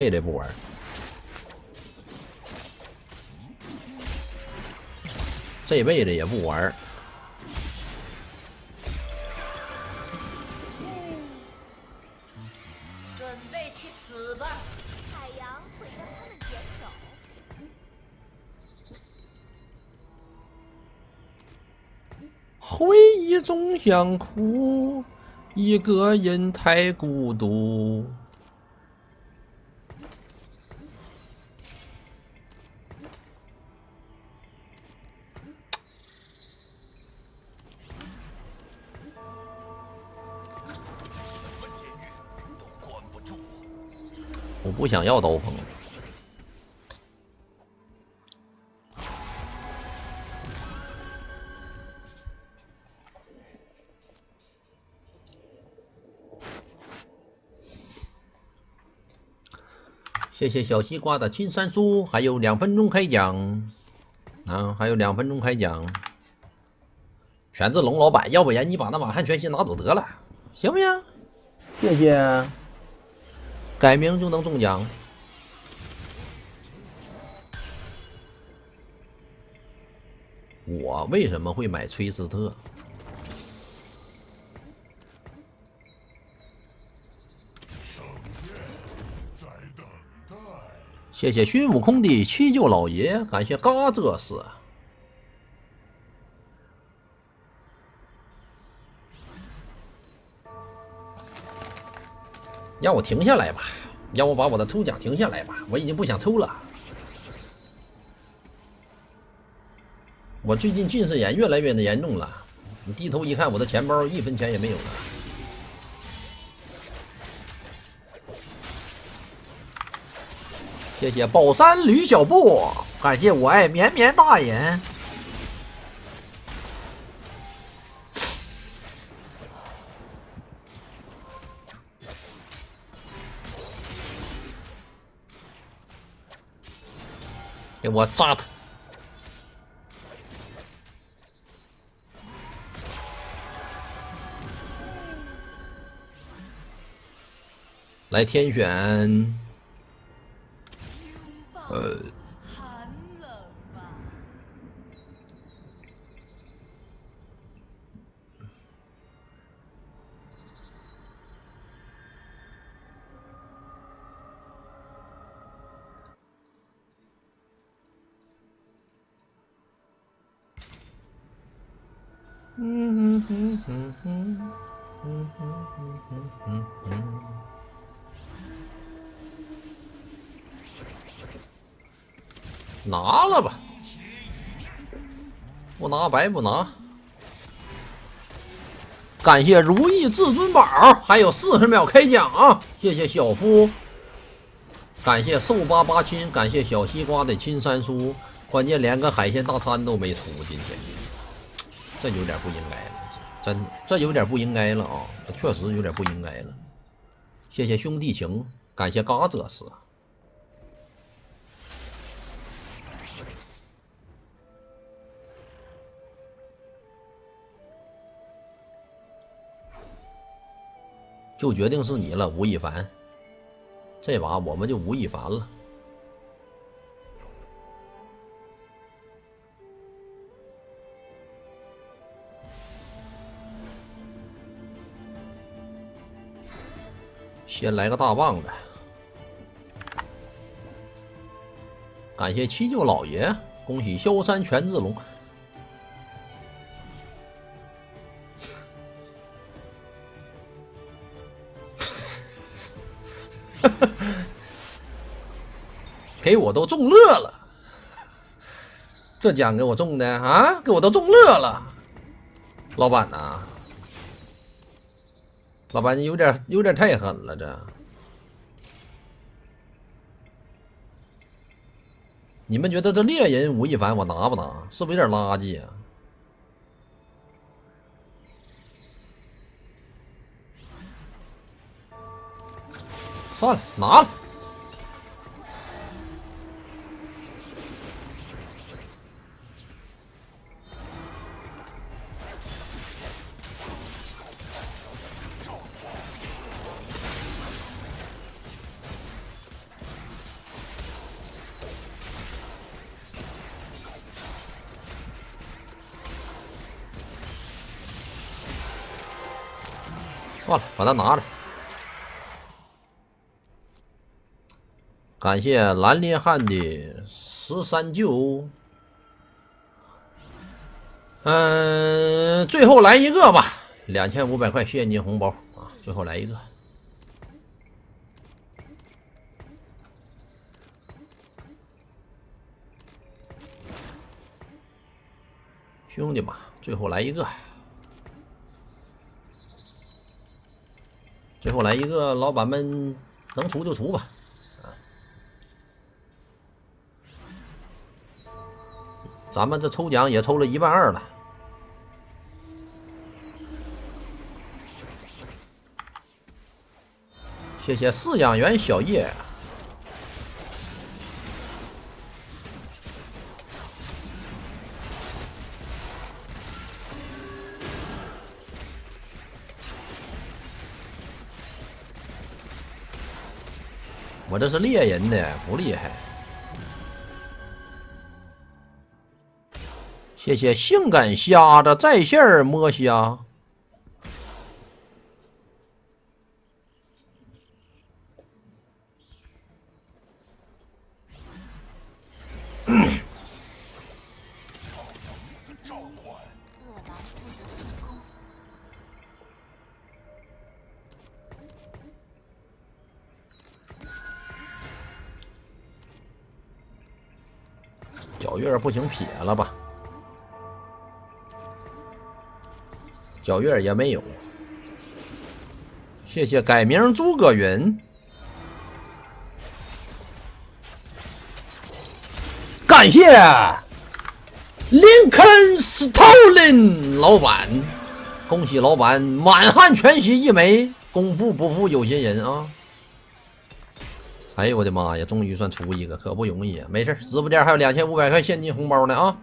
这得不玩，这辈子也不玩。准备去死吧！海洋会将他们捡走。回忆总想哭，一个人太孤独。不想要刀锋。谢谢小西瓜的青山书，还有两分钟开奖啊，还有两分钟开奖。权志龙老板，要不然你把那满汉全席拿走得了，行不行？谢谢。改名就能中奖。我为什么会买崔斯特？谢谢孙悟空的七舅老爷，感谢嘎这斯。让我停下来吧，让我把我的抽奖停下来吧，我已经不想抽了。我最近近视眼越来越的严重了，你低头一看，我的钱包一分钱也没有了。谢谢宝山吕小布，感谢我爱绵绵大人。我炸他！来天选，呃，白不拿。感谢如意至尊宝，还有四十秒开奖啊！谢谢小夫，感谢瘦巴巴亲，感谢小西瓜的亲三叔，关键连个海鲜大餐都没出，今天这有点不应该了，真，这有点不应该了啊！这确实有点不应该了。谢谢兄弟情，感谢嘎这斯。就决定是你了，吴亦凡。这把我们就吴亦凡了。先来个大棒子，感谢七舅老爷，恭喜萧山权志龙。哈 哈给我都中乐了，这奖给我中的啊，给我都中乐了，老板呐，老板你有点有点太狠了，这。你们觉得这猎人吴亦凡我拿不拿？是不是有点垃圾啊？算了拿了。算了把它拿着感谢蓝烈汉的十三舅。嗯，最后来一个吧，两千五百块现金红包啊！最后来一个，兄弟们，最后来一个，最后来一个，老板们能出就出吧。咱们这抽奖也抽了一万二了，谢谢饲养员小叶。我这是猎人的，不厉害。谢谢性感虾的在线摸虾。小月不行，撇了吧。小月也没有，谢谢改名诸葛云，感谢林肯斯特林老板，恭喜老板满汉全席一枚，功夫不负有心人啊！哎呦我的妈呀，终于算出一个，可不容易啊！没事，直播间还有两千五百块现金红包呢啊！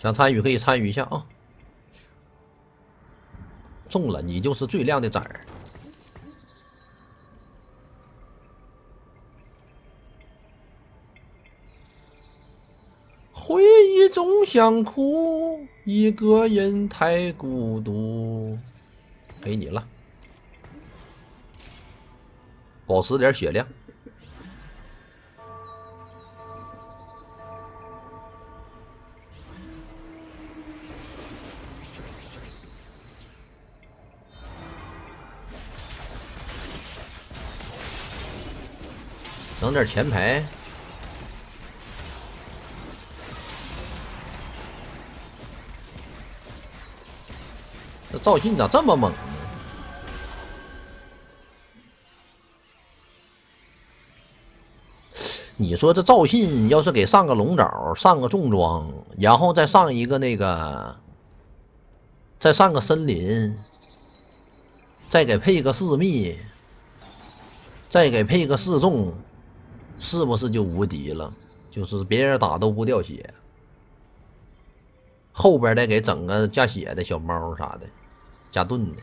想参与可以参与一下啊！中了，你就是最靓的仔儿。回忆总想哭，一个人太孤独。给你了，保持点血量。整点前排，这赵信咋这么猛呢？你说这赵信要是给上个龙爪，上个重装，然后再上一个那个，再上个森林，再给配个四密，再给配个四重。是不是就无敌了？就是别人打都不掉血，后边再给整个加血的小猫啥的，加盾的。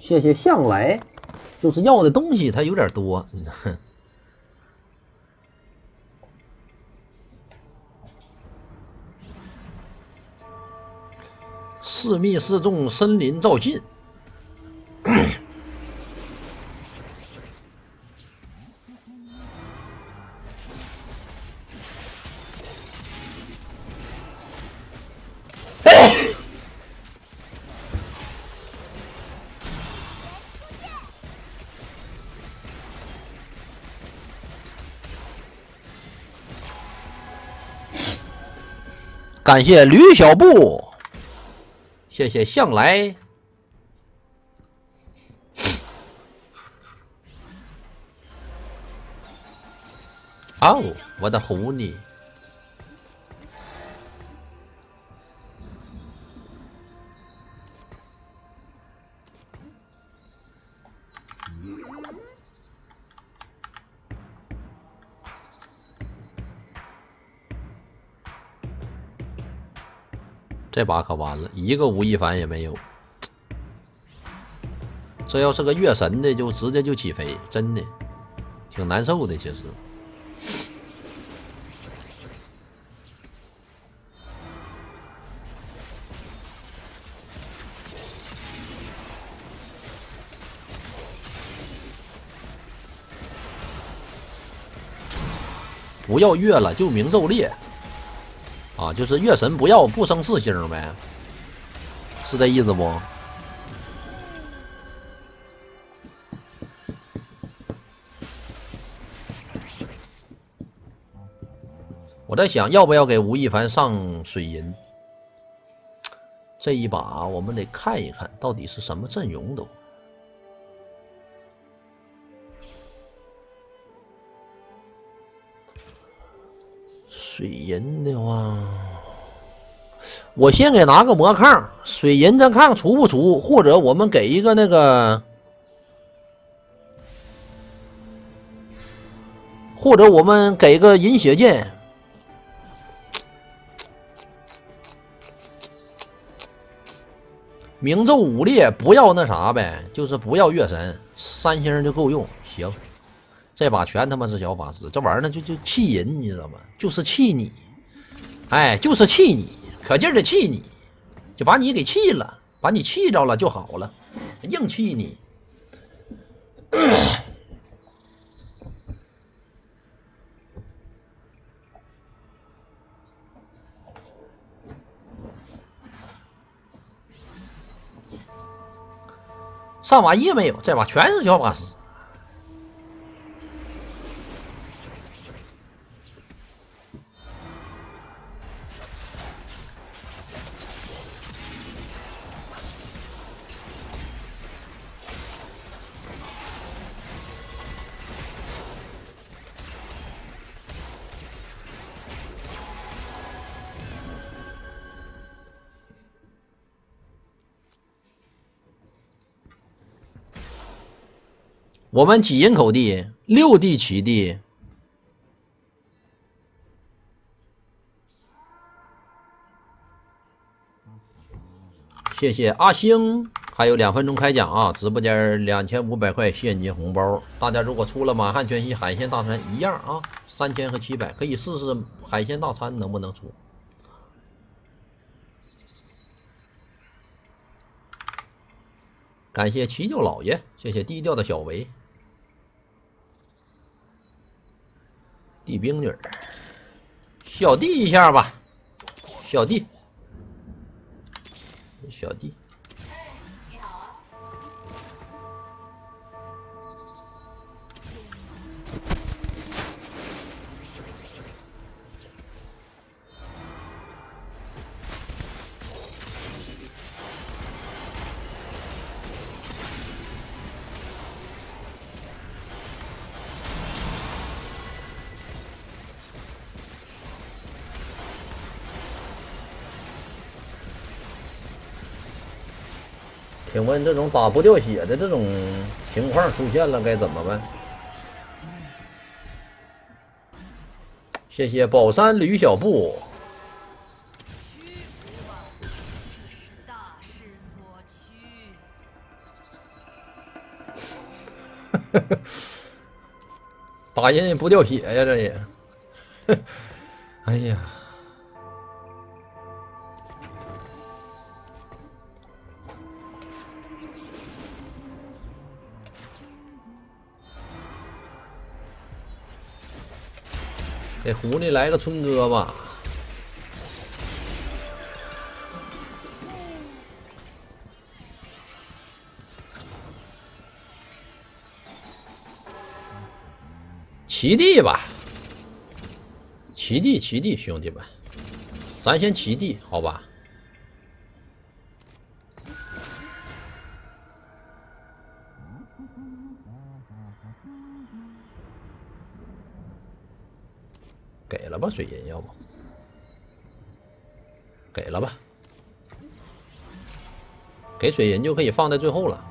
谢谢向来，就是要的东西它有点多。四密四重森林照进。感谢吕小布，谢谢向来。哦，我的狐狸。把可完了，一个吴亦凡也没有。这要是个月神的就直接就起飞，真的挺难受的，其实。不要月了，就明昼烈。啊，就是月神不要，不升四星呗，是这意思不？我在想要不要给吴亦凡上水银。这一把我们得看一看到底是什么阵容都。水银的话，我先给拿个魔抗，水银咱看看出不出，或者我们给一个那个，或者我们给个银血剑。明昼武烈不要那啥呗，就是不要月神，三星就够用。行，这把全他妈是小法师，这玩意儿呢就就气人，你知道吗？就是气你，哎，就是气你，可劲儿的气你，就把你给气了，把你气着了就好了，硬气你。上把一没有，这把全是小法师。我们几人口地？六地起地。谢谢阿星，还有两分钟开奖啊！直播间两千五百块现金红包，大家如果出了满汉全席海鲜大餐一样啊，三千和七百可以试试海鲜大餐能不能出。感谢七舅老爷，谢谢低调的小维。地兵女，小弟一下吧，小弟，小弟。问这种打不掉血的这种情况出现了该怎么办？谢谢宝山吕小布。打人也不掉血呀，这也。哎呀。给狐狸来个春哥吧，齐地吧，齐地齐地，兄弟们，咱先齐地，好吧。给了吧，水银，要不给了吧，给水银就可以放在最后了。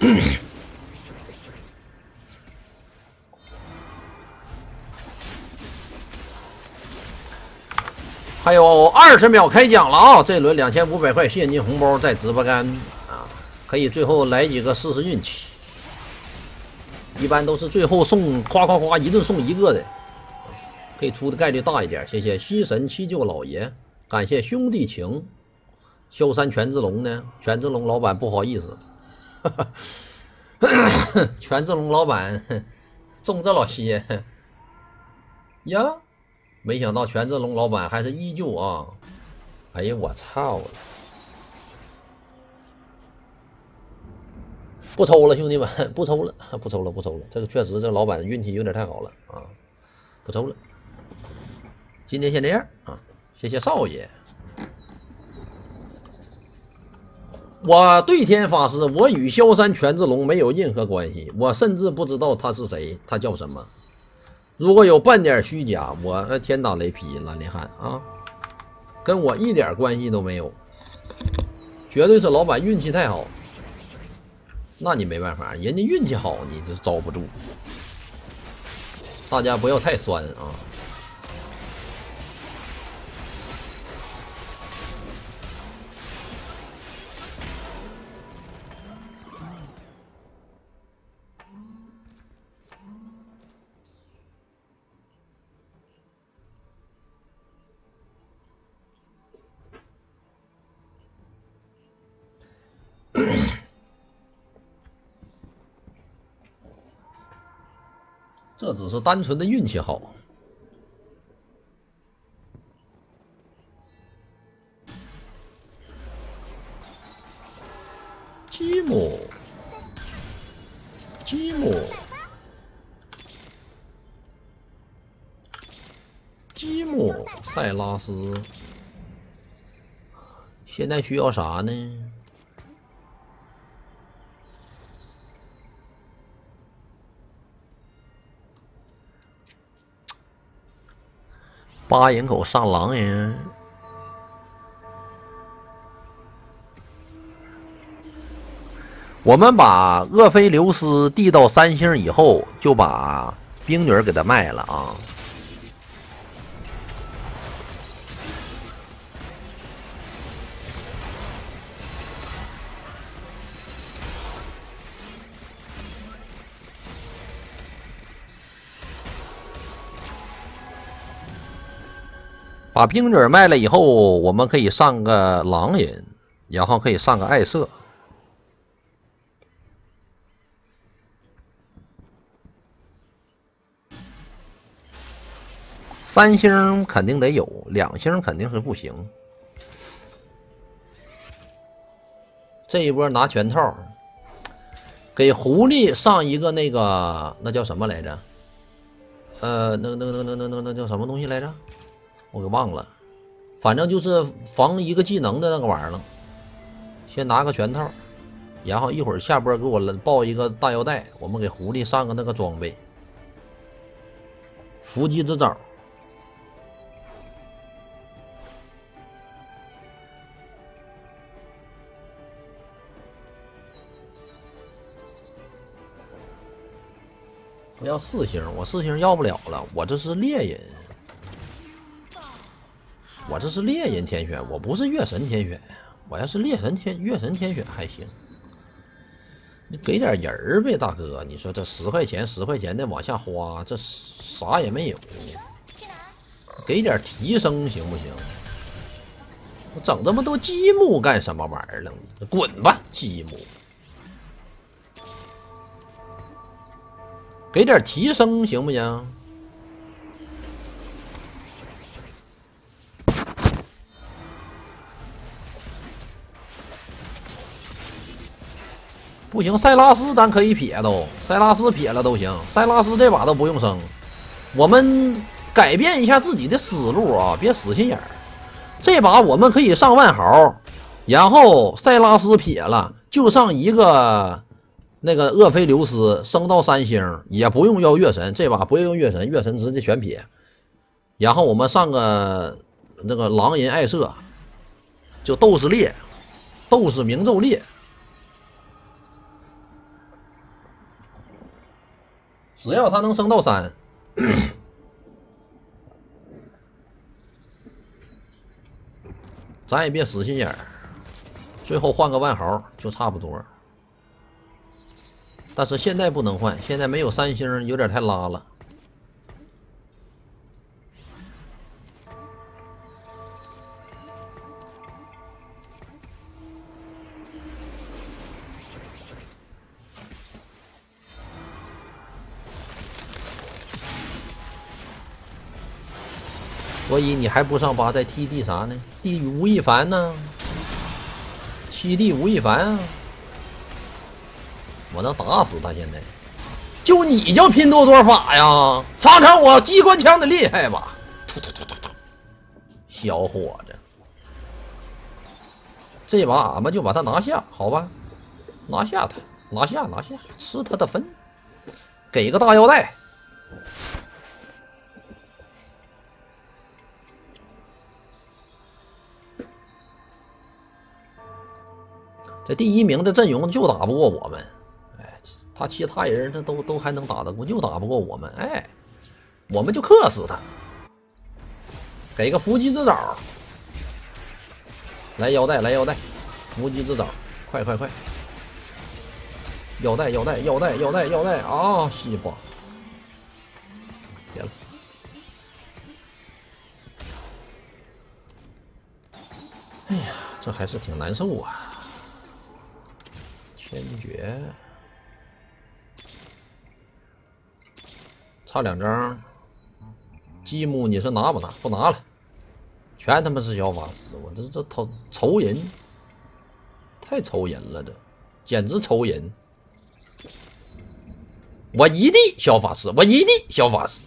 还有二十秒开奖了啊！这轮两千五百块现金红包在直播间啊，可以最后来几个试试运气。一般都是最后送夸夸夸一顿送一个的，可以出的概率大一点。谢谢西神七舅老爷，感谢兄弟情。萧山权志龙呢？权志龙老板不好意思，哈哈权志龙老板中这老些呀！没想到权志龙老板还是依旧啊！哎呀，我操了不抽了，兄弟们，不抽了，不抽了，不抽了。这个确实，这老板运气有点太好了啊！不抽了。今天先这样啊，谢谢少爷。我对天发誓，我与萧山权志龙没有任何关系，我甚至不知道他是谁，他叫什么。如果有半点虚假，我天打雷劈兰陵汉啊，跟我一点关系都没有，绝对是老板运气太好。那你没办法，人家运气好，你就招不住。大家不要太酸啊。是单纯的运气好。积木，积木，积木，塞拉斯，现在需要啥呢？八营口上狼人，我们把厄斐琉斯递到三星以后，就把冰女给他卖了啊。把冰女卖了以后，我们可以上个狼人，然后可以上个艾瑟。三星肯定得有，两星肯定是不行。这一波拿全套，给狐狸上一个那个那叫什么来着？呃，那那那那那那那叫什么东西来着？我给忘了，反正就是防一个技能的那个玩意儿了。先拿个拳套，然后一会儿下播给我报一个大腰带，我们给狐狸上个那个装备，伏击之爪。我要四星，我四星要不了了，我这是猎人。我这是猎人天选，我不是月神天选。我要是猎神天月神天选还行，你给点人儿呗，大哥。你说这十块钱十块钱的往下花，这啥也没有，给点提升行不行？我整这么多积木干什么玩意儿了？滚吧，积木！给点提升行不行？不行，塞拉斯咱可以撇都，塞拉斯撇了都行。塞拉斯这把都不用升，我们改变一下自己的思路啊，别死心眼儿。这把我们可以上万豪，然后塞拉斯撇了，就上一个那个厄斐琉斯升到三星，也不用要月神。这把不用月神，月神直接全撇。然后我们上个那个狼人艾瑟，就斗士猎，斗士明咒猎。只要他能升到三，咱也别死心眼儿，最后换个万豪就差不多。但是现在不能换，现在没有三星，有点太拉了。所以你还不上八再踢第啥呢？第吴亦凡呢？七弟吴亦凡啊！我能打死他！现在就你叫拼多多法呀？尝尝我机关枪的厉害吧！突突突突突，小伙子，这把俺们就把他拿下，好吧？拿下他，拿下拿下，吃他的分，给个大腰带。这第一名的阵容就打不过我们，哎，他其他人他都都还能打得过，就打不过我们，哎，我们就克死他，给个伏击之爪，来腰带，来腰带，伏击之爪，快快快，腰带腰带腰带腰带腰带啊，西瓜，别了，哎呀，这还是挺难受啊。天绝，差两张，积木你是拿不拿？不拿了，全他妈是小法师！我这这仇仇人，太仇人了，这简直仇人！我一地小法师，我一地小法师，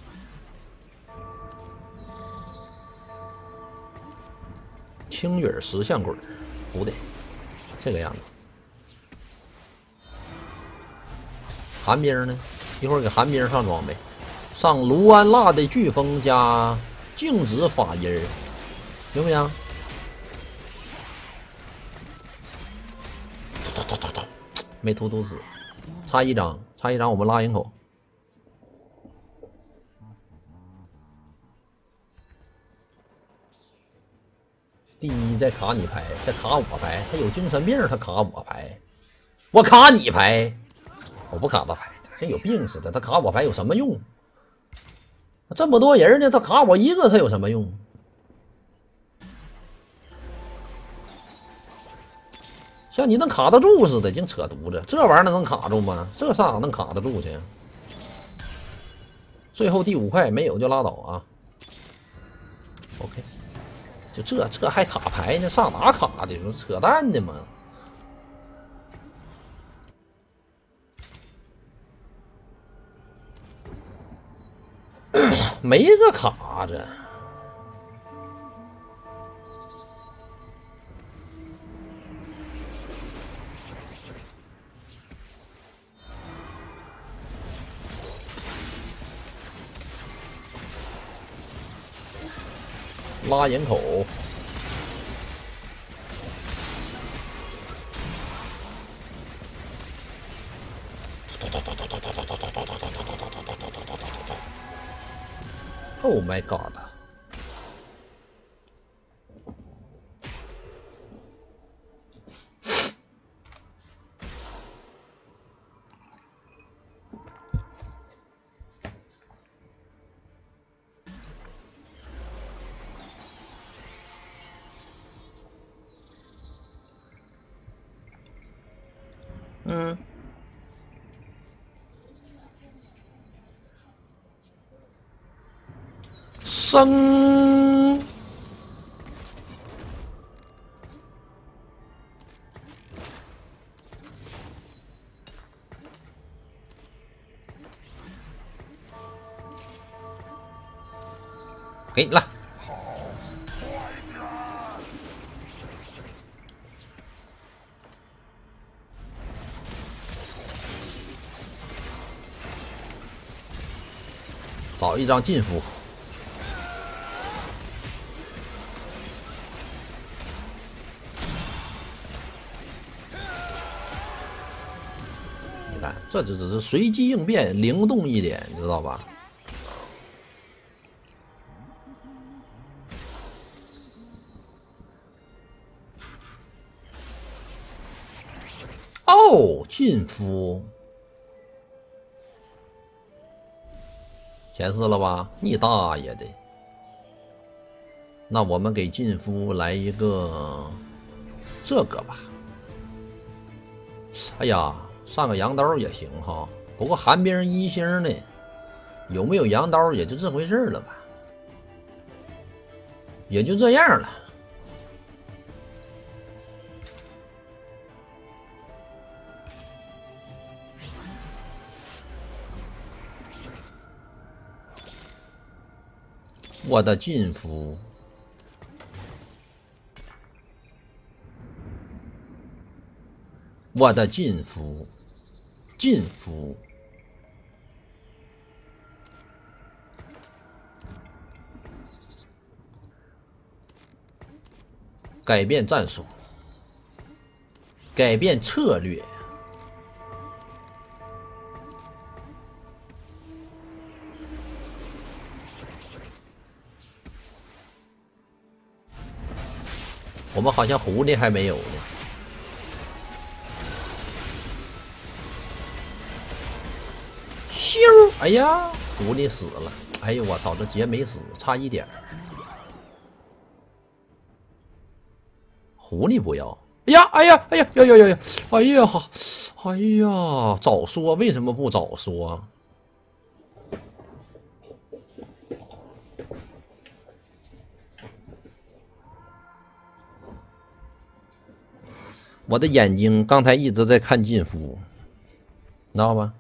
青羽石像鬼，不对，这个样子。寒冰呢？一会儿给寒冰上装备，上卢安娜的飓风加静止法音，行不行？突突突突突，没突突死，差一张，差一张，我们拉人口。第一在卡你牌，在卡我牌，他有精神病，他卡我牌，我卡你牌。我不卡他牌，跟有病似的。他卡我牌有什么用？这么多人呢，他卡我一个，他有什么用？像你能卡得住似的，净扯犊子。这玩意儿能卡住吗？这上哪能卡得住去？最后第五块没有就拉倒啊。OK，就这这还卡牌呢？上哪卡的？扯淡的吗？没个卡这，拉人口。Oh my god！嗯。Hmm. 生，给你了。找一张禁符。这只是随机应变，灵动一点，你知道吧？哦，进夫，显示了吧？你大爷的！那我们给进夫来一个这个吧。哎呀！上个羊刀也行哈，不过寒冰一星呢，有没有羊刀也就这回事了吧。也就这样了。我的进夫，我的进夫，进夫。改变战术，改变策略。我们好像狐狸还没有呢。哎呀，狐狸死了！哎呦我操，这杰没死，差一点儿。狐狸不要！哎呀，哎呀，哎呀，呀呀呀呀！哎呀，哎呀，早说为什么不早说？我的眼睛刚才一直在看进夫，知道吧？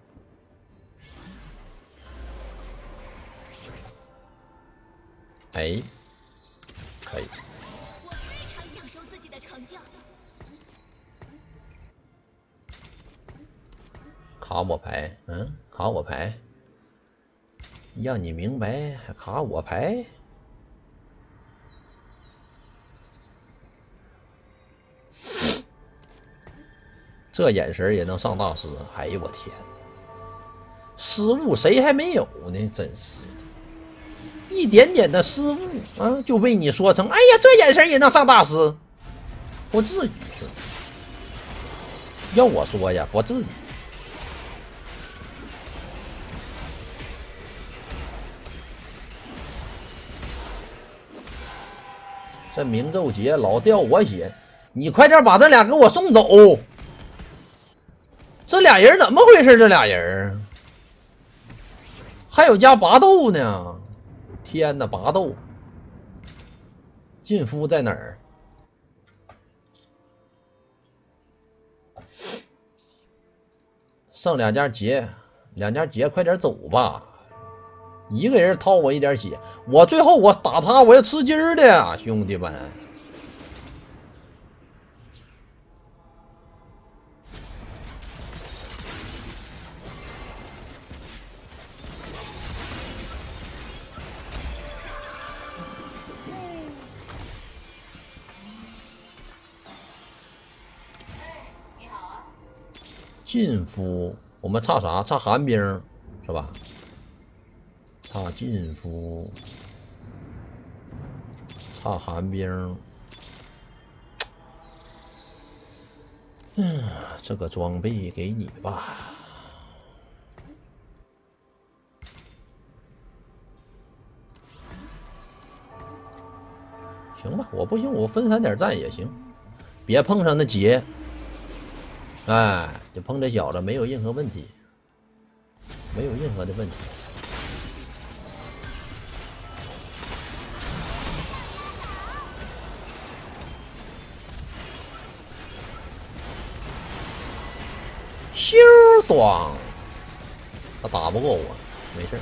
哎，可以。我非常享受自己的成就。卡我牌，嗯，卡我牌，让你明白还卡我牌。这眼神也能上大师？哎呦我天！失误谁还没有呢？真是，一点点的失误啊，就被你说成哎呀，这眼神也能上大师？不至于？要我说呀，不至于。这明昼节老掉我血，你快点把这俩给我送走！这俩人怎么回事？这俩人还有加拔豆呢！天呐，拔豆！进夫在哪儿？剩两家劫，两家劫，快点走吧！一个人掏我一点血，我最后我打他，我要吃鸡的，兄弟们！进夫，我们差啥？差寒冰是吧？差进夫，差寒冰。嗯，这个装备给你吧。行吧，我不行，我分散点战也行，别碰上那劫。哎，就碰这小子没有任何问题，没有任何的问题。咻咣，他打不过我，没事。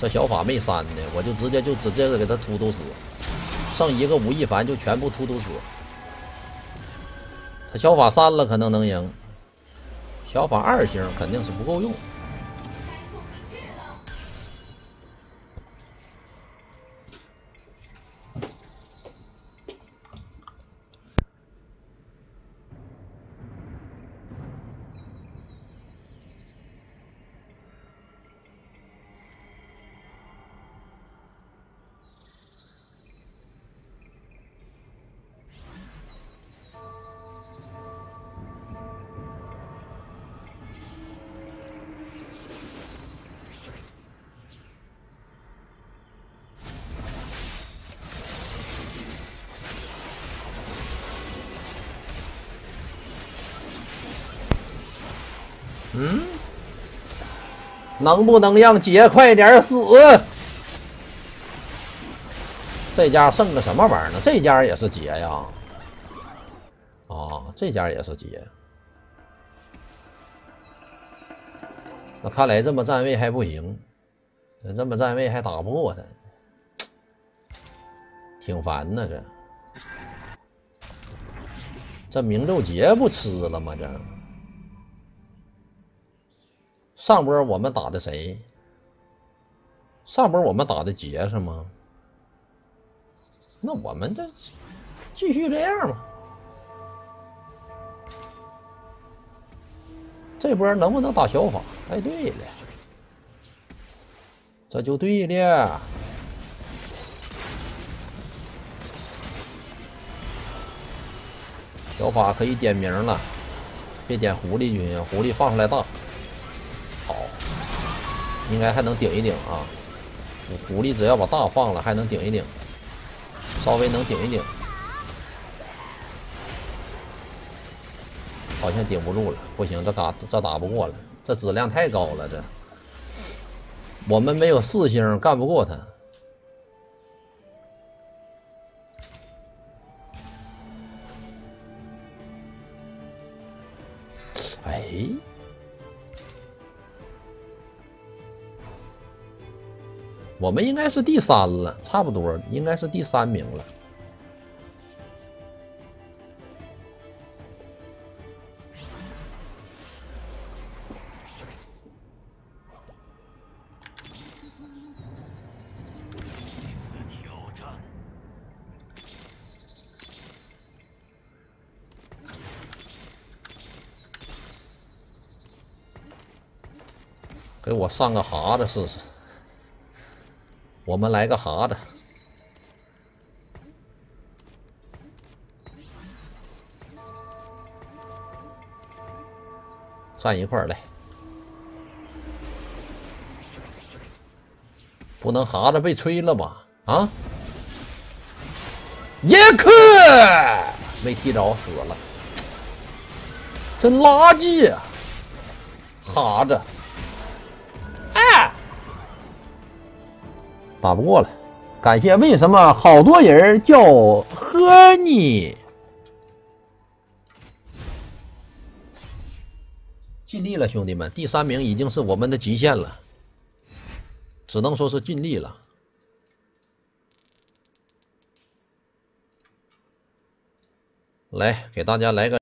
这小法没删呢，我就直接就直接给他突突死，剩一个吴亦凡就全部突突死。他小法三了可能能赢，小法二星肯定是不够用。嗯，能不能让杰快点死？这家剩个什么玩意儿呢？这家也是劫呀！啊，这家也是劫。那看来这么站位还不行，这么站位还打不过他，挺烦呐这。这明咒劫不吃了吗？这上波我们打的谁？上波我们打的劫是吗？那我们这继续这样吧。这波能不能打小法？哎，对了，这就对了。小法可以点名了，别点狐狸军，狐狸放出来大。应该还能顶一顶啊。狐狸只要把大放了，还能顶一顶，稍微能顶一顶。好像顶不住了，不行，这打这打不过了，这质量太高了，这我们没有四星，干不过他。我们应该是第三了，差不多应该是第三名了。给我上个哈子试试，我们来个哈子，站一块儿来，不能哈子被吹了吧？啊！耶克没踢着，死了，真垃圾啊！哈子。打不过了，感谢。为什么好多人叫喝你？尽力了，兄弟们，第三名已经是我们的极限了，只能说是尽力了。来，给大家来个。